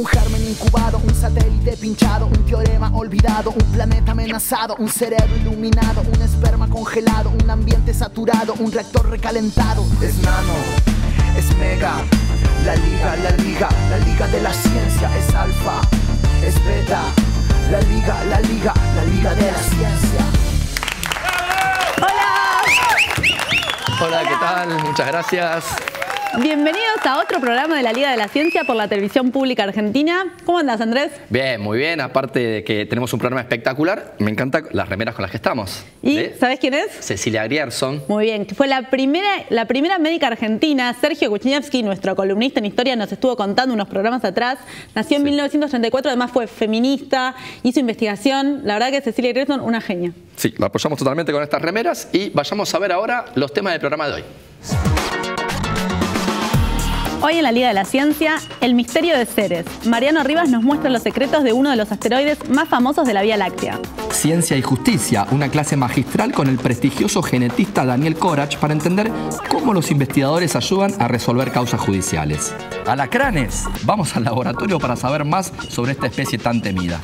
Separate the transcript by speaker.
Speaker 1: Un germen incubado, un satélite pinchado, un teorema olvidado, un planeta amenazado, un cerebro iluminado, un esperma congelado, un ambiente saturado, un reactor recalentado. Es nano, es mega, la liga, la liga, la liga de la ciencia es alfa, es beta, la liga, la liga, la liga de la ciencia.
Speaker 2: Hola, ¿qué tal? Muchas gracias.
Speaker 3: Bienvenidos a otro programa de la Liga de la Ciencia por la Televisión Pública Argentina. ¿Cómo andas, Andrés?
Speaker 2: Bien, muy bien. Aparte de que tenemos un programa espectacular, me encantan las remeras con las que estamos.
Speaker 3: ¿Y
Speaker 2: De
Speaker 3: sabes quién es?
Speaker 2: Cecilia Grierson.
Speaker 3: Muy bien, que fue la primera, la primera médica argentina, Sergio Kuchniewski, nuestro columnista en historia, nos estuvo contando unos programas atrás. Nació en 1934, además fue feminista, hizo investigación. La verdad que Cecilia Grierson, una genia.
Speaker 2: Sí, la apoyamos totalmente con estas remeras y vayamos a ver ahora los temas del programa de hoy.
Speaker 3: Hoy en la Liga de la Ciencia, el misterio de Ceres. Mariano Rivas nos muestra los secretos de uno de los asteroides más famosos de la Vía Láctea.
Speaker 4: Ciencia y Justicia, una clase magistral con el prestigioso genetista Daniel Corach para entender cómo los investigadores ayudan a resolver causas judiciales. Alacranes, vamos al laboratorio para saber más sobre esta especie tan temida.